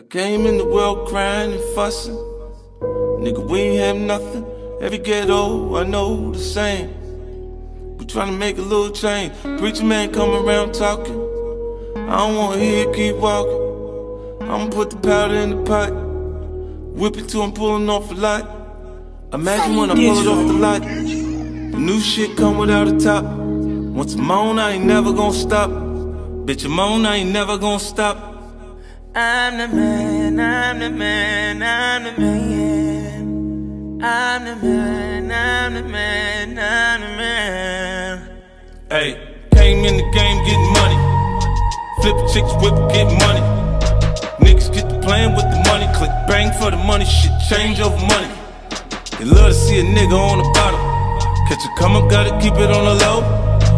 I came in the world crying and fussing. Nigga, we ain't have nothing. Every ghetto, I know the same. We tryna make a little change. Preacher man come around talking. I don't wanna hear keep walking. I'ma put the powder in the pot. Whip it till I'm pulling off a lot. Imagine when I pull it off the lot. The new shit come without a top. Once I'm on, I ain't never gonna stop. Bitch, I'm on, I ain't never gonna stop. I'm the man, I'm the man, I'm the man. I'm the man, I'm the man, I'm the man. Hey, came in the game getting money. Flip chicks, whip, get money. Niggas get to playing with the money. Click bang for the money. Shit change over money. They love to see a nigga on the bottom. Catch a come up, gotta keep it on the low.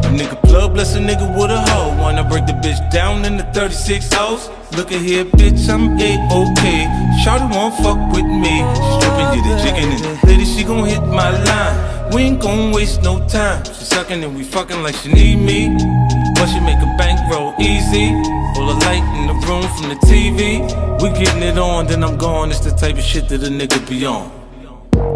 A nigga plug, bless a nigga with a hoe. Wanna break the bitch down in the 36 hoes. Look at here, bitch, I'm A-OK. Shawty won't fuck with me. She stripping, get it jigging, and lady, she gon' hit my line. We ain't gon' waste no time. She sucking and we fucking like she need me. But she make a bankroll easy. All the light in the room from the TV. We getting it on, then I'm gone. It's the type of shit that a nigga be on.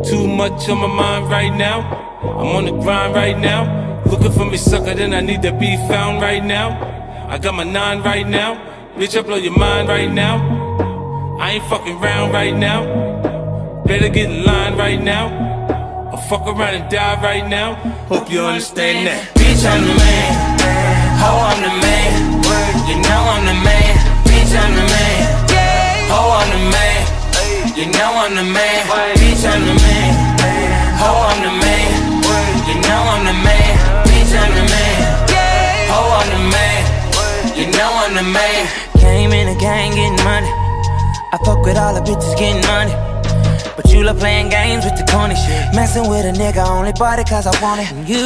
Too much on my mind right now. I'm on the grind right now. Looking for me, sucker, then I need to be found right now. I got my nine right now. Bitch, I blow your mind right now. I ain't fucking round right now. Better get in line right now. Or fuck around and die right now. Hope you understand that. Bitch, I'm the man. Ho, I'm the man. You know I'm the man. I fuck with all the bitches getting money. But you love playing games with the corny shit. Messing with a nigga, only bought it cause I want it. And you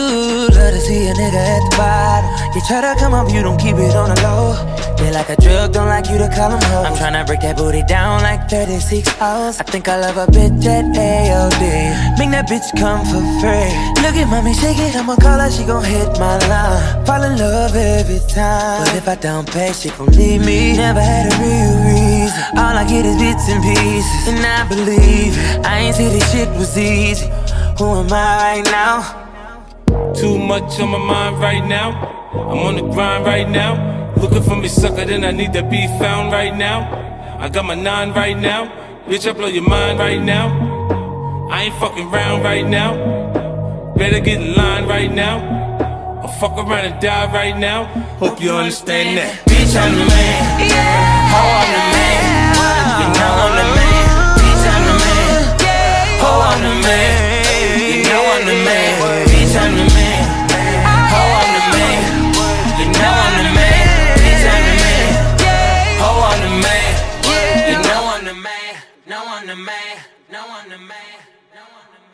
love to see a nigga at the bottom. You try to come up, you don't keep it on the low. They like a drug, don't like you to call them hoes. I'm tryna break that booty down like 36 hours. I think I love a bitch at AOD. Make that bitch come for free. Look at mommy, shake it, I'ma call her, she gon' hit my line. Fall in love every time. But if I don't pay, she gon' leave me. Never had a real reason. All I get is bits and pieces. And I believe it. I ain't say this shit was easy. Who am I right now? Too much on my mind right now. I'm on the grind right now. Looking for me, sucker, then I need to be found right now. I got my nine right now. Bitch, I blow your mind right now. I ain't fucking round right now. Better get in line right now. Or fuck around and die right now. Hope you understand that. Bitch, I'm the man. Ho, I'm the man. Man. Know I'm the man. Know I'm the man.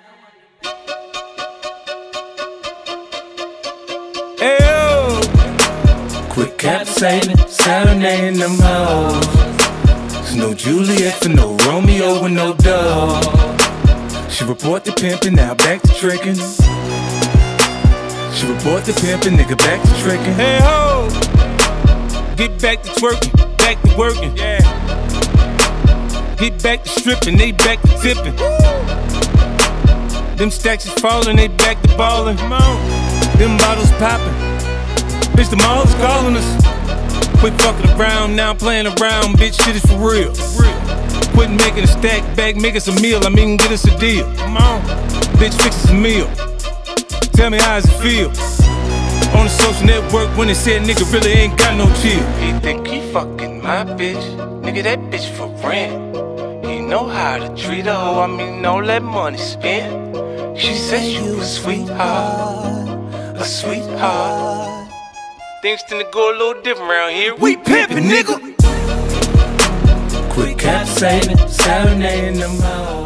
Quit cap saving, serenading them hoes. There's no Juliet for no Romeo with no dove. She report the pimpin', now back to trickin'. She report the pimpin', nigga back to trickin'. Hey ho! Get back to twerking, back to working. Yeah. Get back to stripping, they back to tipping. Them stacks is falling, they back to ballin'. Come on. Them bottles poppin'. Bitch, the mall's calling us. Quit fucking around, now I'm playing around. Bitch, shit is for real. Quit making a stack back, make us a meal. I mean, get us a deal. Come on. Bitch, fix us a meal. Tell me how it feel? On the social network when they said nigga really ain't got no chill. He think he fucking my bitch. Nigga, that bitch for rent. He know how to treat a hoe. I mean, no let money spend. She said you a sweetheart, a sweetheart. Things tend to go a little different around here. We pimpin', nigga. Quit cap saving, serenading them hoes.